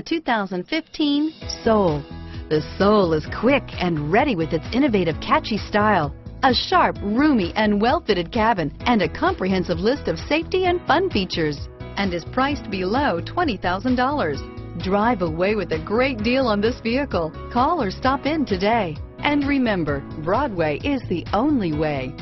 The 2015 Soul. The Soul is quick and ready with its innovative, catchy style. A sharp, roomy, and well-fitted cabin, and a comprehensive list of safety and fun features, and is priced below $20,000. Drive away with a great deal on this vehicle. Call or stop in today. And remember, Broadway is the only way.